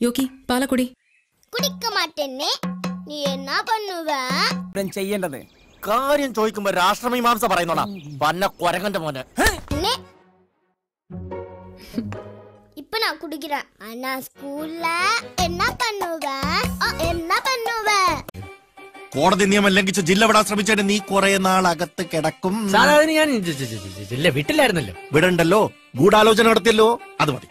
யோகி பாலக்குடி குடிக்க மாட்டேன்னே நீ என்ன பண்ணுவ ഇവൻ ചെയ്യേണ്ടത്? കാര്യം ചോദിക്കുമ്പോ രാഷ്ട്രമീമാംസ പറയുന്നോടാ വന്ന കൊരകന്റെ മോനെ. அண்ணே. இப்ப நான் குடிக்கிறேன் ஆனா ஸ்கூல்ல என்ன பண்ணுவேன் அ, என்ன பண்ணுவேன் കോടതി നിയമം ലംഘിച്ച് ജില്ല വിടാൻ ശ്രമിച്ചതിന് നീ കുറെ നാൾ അകത്ത് കിടക്കും. സാധാരണ ഞാൻ ജ- ജ- ജ- ജ- ജില്ല വിട്ടില്ലായിരുന്നല്ലോ. വിടണ്ടല്ലോ? ഗൂഢാലോചന നടത്തിയല്ലോ? അത് മതി.